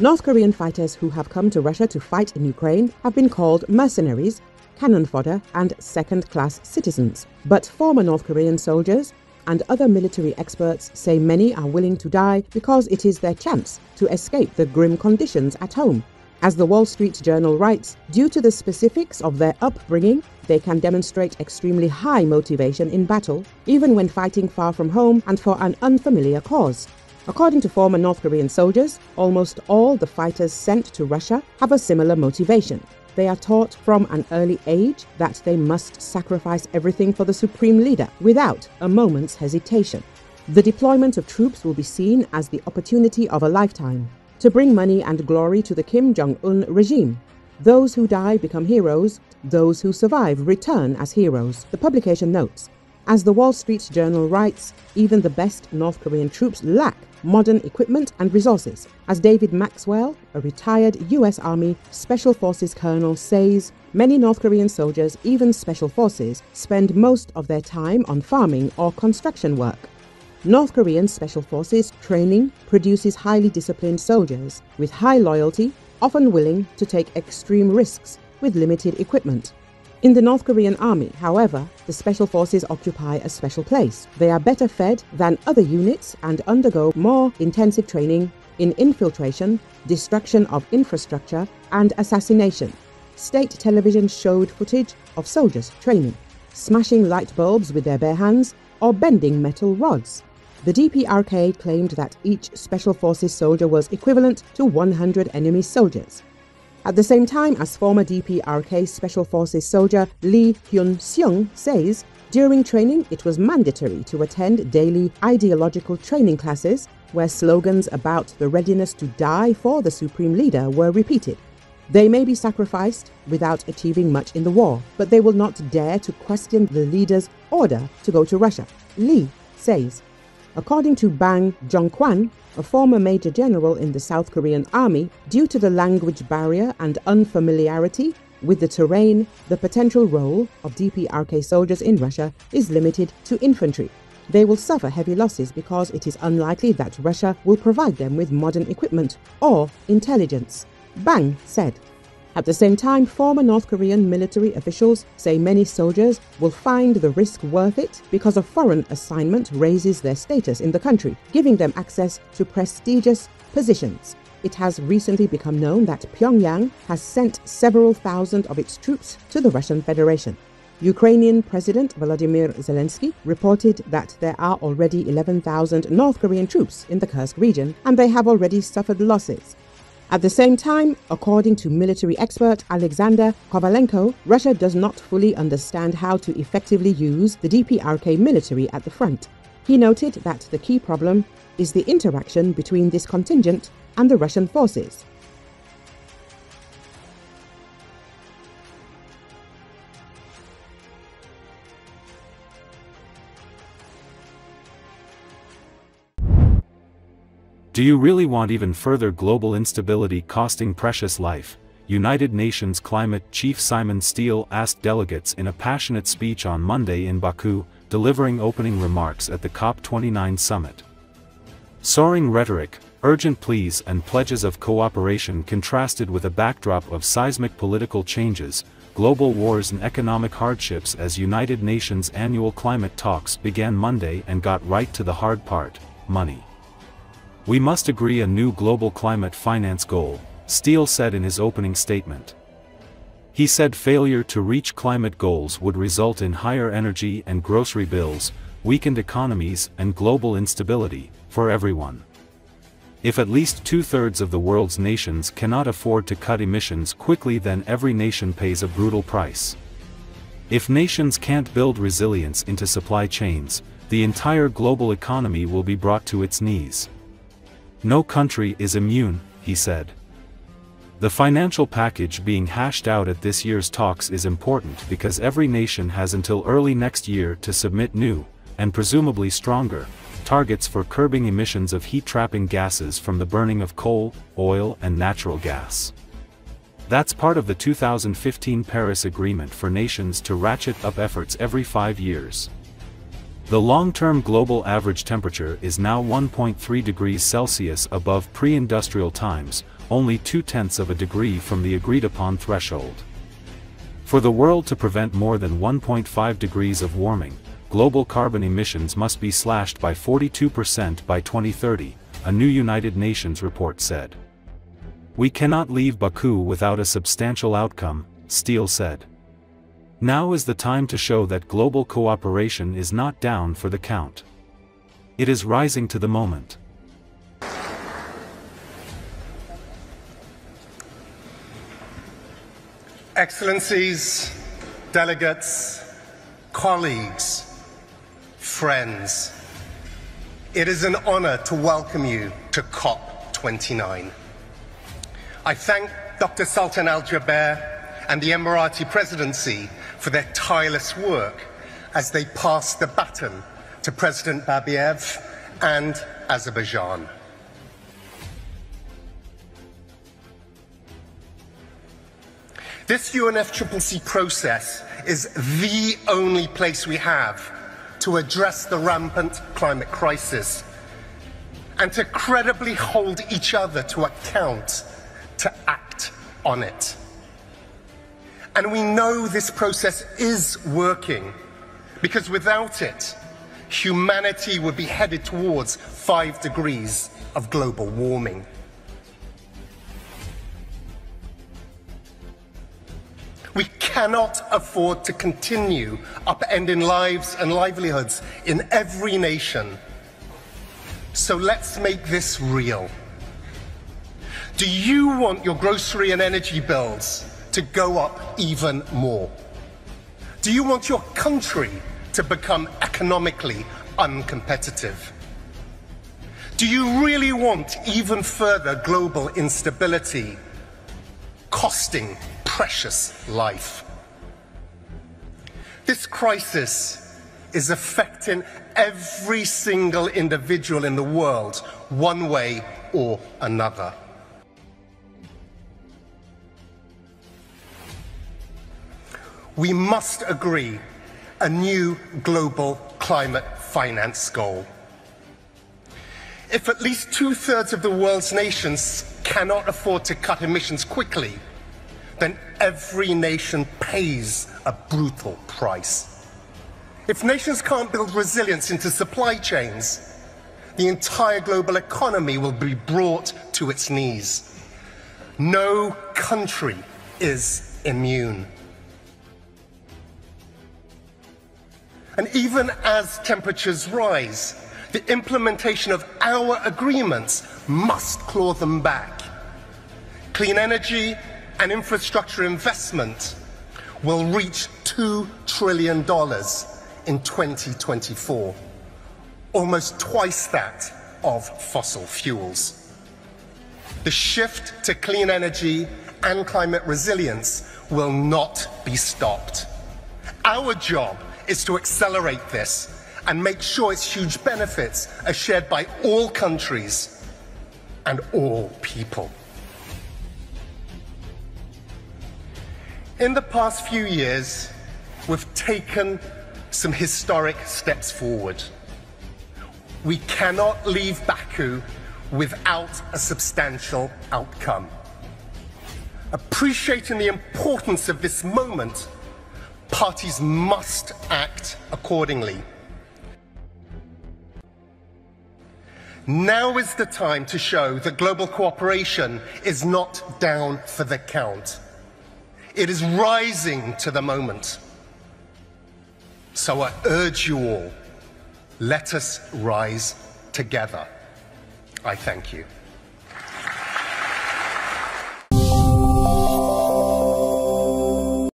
North Korean fighters who have come to Russia to fight in Ukraine have been called mercenaries, cannon fodder, and second class citizens. But former North Korean soldiers and other military experts say many are willing to die because it is their chance to escape the grim conditions at home. As the Wall Street Journal writes, due to the specifics of their upbringing, they can demonstrate extremely high motivation in battle, even when fighting far from home and for an unfamiliar cause. According to former North Korean soldiers, almost all the fighters sent to Russia have a similar motivation. They are taught from an early age that they must sacrifice everything for the supreme leader without a moment's hesitation. The deployment of troops will be seen as the opportunity of a lifetime to bring money and glory to the Kim Jong un regime. Those who die become heroes, those who survive return as heroes, the publication notes. As the Wall Street Journal writes, even the best North Korean troops lack modern equipment and resources. As David Maxwell, a retired US Army Special Forces colonel, says, many North Korean soldiers, even Special Forces, spend most of their time on farming or construction work. North Korean Special Forces training produces highly disciplined soldiers with high loyalty, often willing to take extreme risks with limited equipment. In the North Korean army, however, the special forces occupy a special place. They are better fed than other units and undergo more intensive training in infiltration, destruction of infrastructure, and assassination. State television showed footage of soldiers training, smashing light bulbs with their bare hands, or bending metal rods. The DPRK claimed that each Special Forces soldier was equivalent to 100 enemy soldiers. At the same time, as former DPRK Special Forces soldier Lee Hyun Seung says, during training it was mandatory to attend daily ideological training classes where slogans about the readiness to die for the supreme leader were repeated. They may be sacrificed without achieving much in the war, but they will not dare to question the leader's order to go to Russia, Lee says. According to Bang Jong-kwan, a former major general in the South Korean army, due to the language barrier and unfamiliarity with the terrain, the potential role of DPRK soldiers in Russia is limited to infantry. They will suffer heavy losses because it is unlikely that Russia will provide them with modern equipment or intelligence. Bang said. At the same time, former North Korean military officials say many soldiers will find the risk worth it because a foreign assignment raises their status in the country, giving them access to prestigious positions. It has recently become known that Pyongyang has sent several thousand of its troops to the Russian Federation. Ukrainian President Volodymyr Zelensky reported that there are already 11,000 North Korean troops in the Kursk region and they have already suffered losses. At the same time, according to military expert Alexander Kovalenko, Russia does not fully understand how to effectively use the DPRK military at the front. He noted that the key problem is the interaction between this contingent and the Russian forces. Do you really want even further global instability costing precious life? United Nations Climate Chief Simon Stiell asked delegates in a passionate speech on Monday in Baku, delivering opening remarks at the COP29 summit. Soaring rhetoric, urgent pleas and pledges of cooperation contrasted with a backdrop of seismic political changes, global wars and economic hardships as United Nations annual climate talks began Monday and got right to the hard part, money. We must agree a new global climate finance goal, Stiell said in his opening statement. He said failure to reach climate goals would result in higher energy and grocery bills, weakened economies and global instability, for everyone. If at least two-thirds of the world's nations cannot afford to cut emissions quickly then every nation pays a brutal price. If nations can't build resilience into supply chains, the entire global economy will be brought to its knees. No country is immune, he said. The financial package being hashed out at this year's talks is important because every nation has until early next year to submit new, and presumably stronger, targets for curbing emissions of heat-trapping gases from the burning of coal, oil and natural gas. That's part of the 2015 Paris Agreement for nations to ratchet up efforts every five years. The long-term global average temperature is now 1.3 degrees Celsius above pre-industrial times, only two-tenths of a degree from the agreed-upon threshold. For the world to prevent more than 1.5 degrees of warming, global carbon emissions must be slashed by 42% by 2030, a new United Nations report said. We cannot leave Baku without a substantial outcome, Stiell said. Now is the time to show that global cooperation is not down for the count. It is rising to the moment. Excellencies, delegates, colleagues, friends, it is an honor to welcome you to COP29. I thank Dr. Sultan Al Jaber and the Emirati presidency for their tireless work as they pass the baton to President Babayev and Azerbaijan. This UNFCCC process is the only place we have to address the rampant climate crisis and to credibly hold each other to account to act on it. And we know this process is working because without it, humanity would be headed towards five degrees of global warming. We cannot afford to continue upending lives and livelihoods in every nation. So let's make this real. Do you want your grocery and energy bills to go up even more? Do you want your country to become economically uncompetitive? Do you really want even further global instability, costing precious life? This crisis is affecting every single individual in the world, one way or another. We must agree a new global climate finance goal. If at least two-thirds of the world's nations cannot afford to cut emissions quickly, then every nation pays a brutal price. If nations can't build resilience into supply chains, the entire global economy will be brought to its knees. No country is immune. And even as temperatures rise, the implementation of our agreements must claw them back. Clean energy and infrastructure investment will reach $2 trillion in 2024, almost twice that of fossil fuels. The shift to clean energy and climate resilience will not be stopped. Our job is to accelerate this and make sure its huge benefits are shared by all countries and all people. In the past few years, we've taken some historic steps forward. We cannot leave Baku without a substantial outcome. Appreciating the importance of this moment parties must act accordingly. Now is the time to show that global cooperation is not down for the count. It is rising to the moment. So I urge you all, let us rise together. I thank you.